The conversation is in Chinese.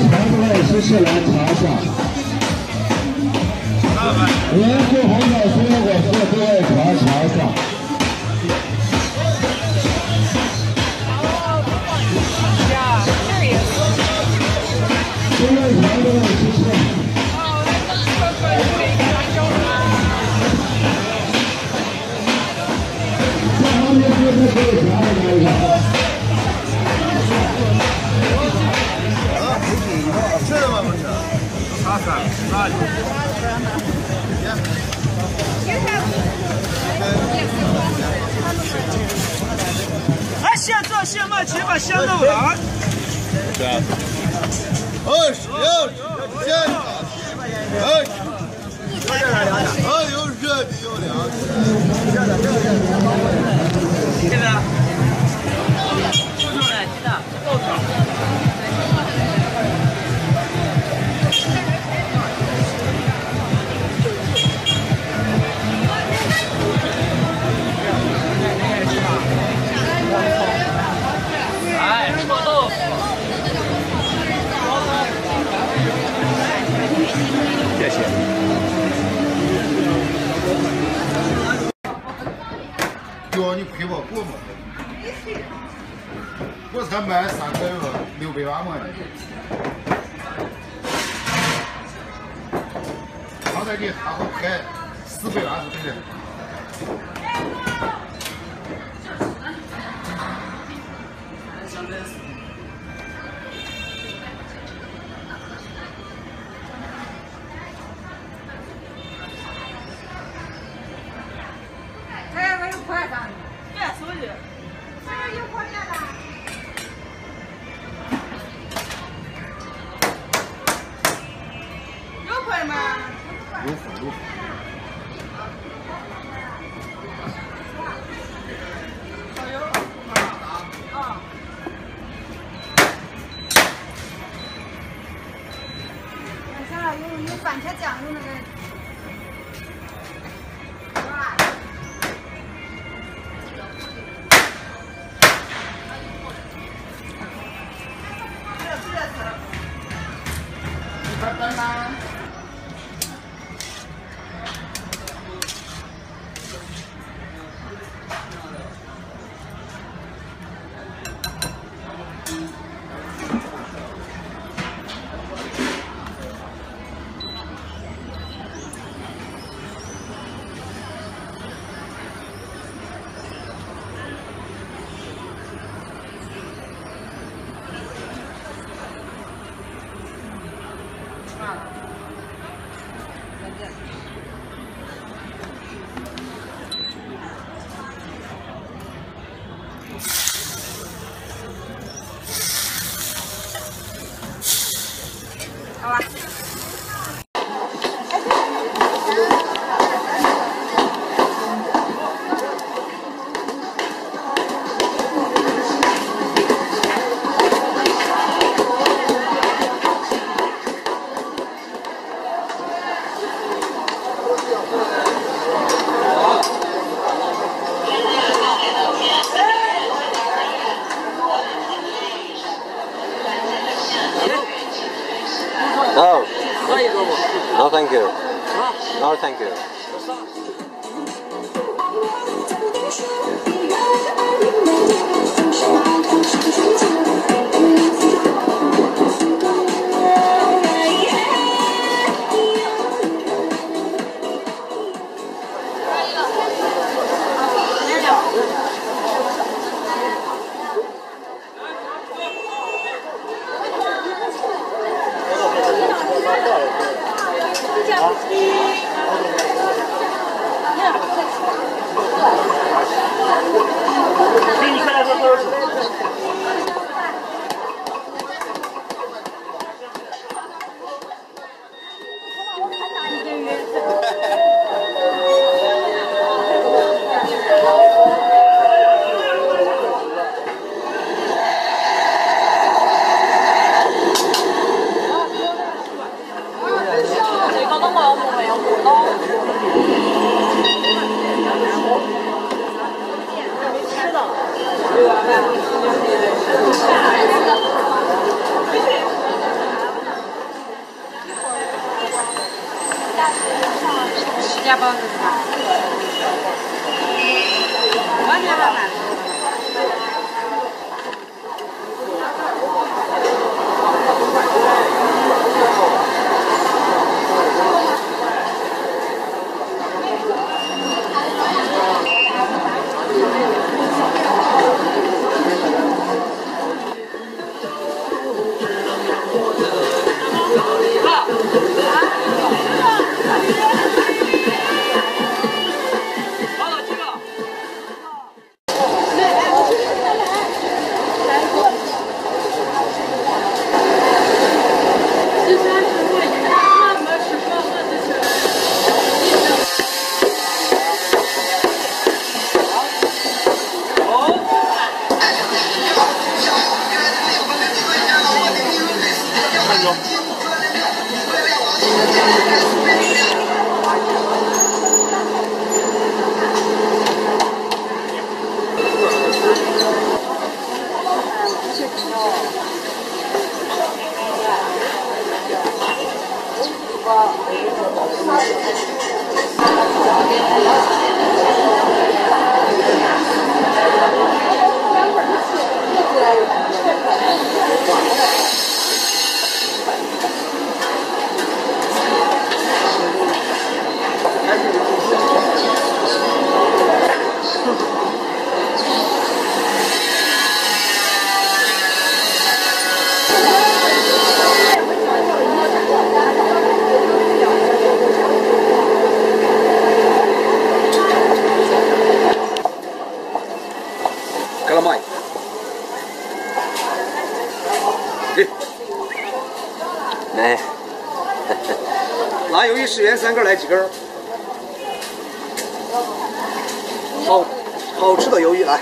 来来，各位尝各位，谢谢来查一下。哎，现做现卖，全把香弄了。二十六，现哎，哎，有热的有凉的。这个，你亏我过嘛？我才买三个月，六百万嘛。刚才你他好开四百万是对的。好吧。No thank you. No thank you. 给了买。哎，那鱿鱼十元三根，来几根儿？好好吃的鱿鱼来。